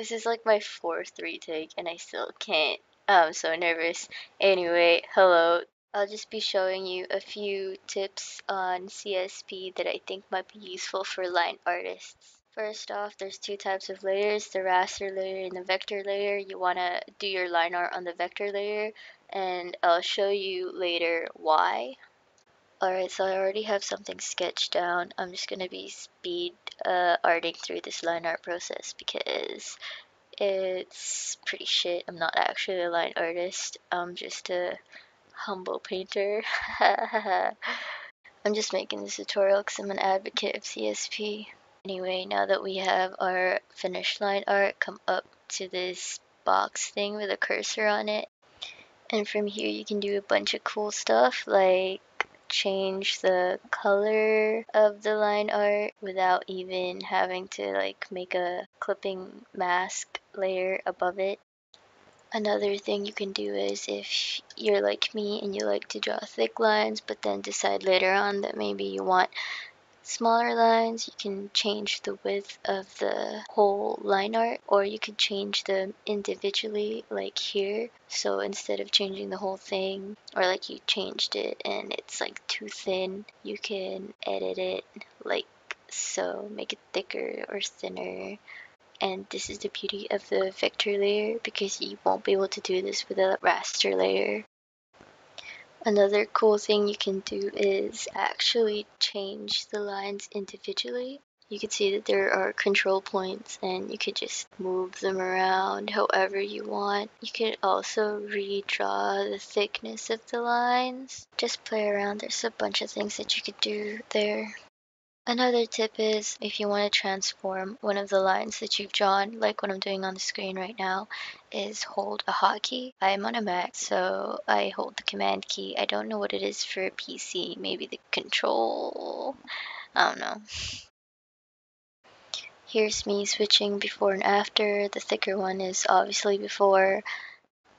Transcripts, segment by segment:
This is like my fourth retake and I still can't. I'm so nervous. Anyway, hello. I'll just be showing you a few tips on CSP that I think might be useful for line artists. First off, there's two types of layers, the raster layer and the vector layer. You want to do your line art on the vector layer and I'll show you later why. Alright, so I already have something sketched down. I'm just going to be speed uh, arting through this line art process because it's pretty shit. I'm not actually a line artist. I'm just a humble painter. I'm just making this tutorial because I'm an advocate of CSP. Anyway, now that we have our finished line art, come up to this box thing with a cursor on it. And from here you can do a bunch of cool stuff like change the color of the line art without even having to like make a clipping mask layer above it. Another thing you can do is if you're like me and you like to draw thick lines but then decide later on that maybe you want smaller lines, you can change the width of the whole line art or you could change them individually like here. So instead of changing the whole thing or like you changed it and it's like too thin, you can edit it like so, make it thicker or thinner. And this is the beauty of the vector layer because you won't be able to do this with a raster layer. Another cool thing you can do is actually change the lines individually. You can see that there are control points and you could just move them around however you want. You could also redraw the thickness of the lines. Just play around. There's a bunch of things that you could do there. Another tip is if you want to transform one of the lines that you've drawn, like what I'm doing on the screen right now, is hold a hotkey. I am on a Mac, so I hold the command key. I don't know what it is for a PC, maybe the control, I don't know. Here's me switching before and after. The thicker one is obviously before.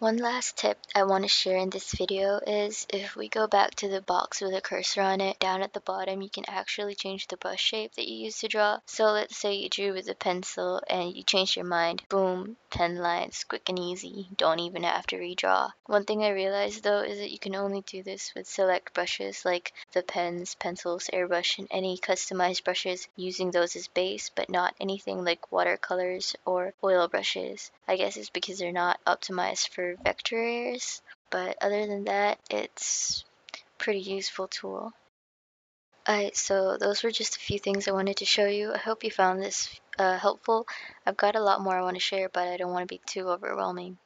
One last tip I want to share in this video is if we go back to the box with a cursor on it, down at the bottom you can actually change the brush shape that you used to draw. So let's say you drew with a pencil and you changed your mind, boom, pen lines, quick and easy, don't even have to redraw. One thing I realized though is that you can only do this with select brushes like the pens, pencils, airbrush, and any customized brushes using those as base, but not anything like watercolors or oil brushes. I guess it's because they're not optimized for vector layers, but other than that, it's pretty useful tool. Alright, so those were just a few things I wanted to show you. I hope you found this uh, helpful. I've got a lot more I want to share, but I don't want to be too overwhelming.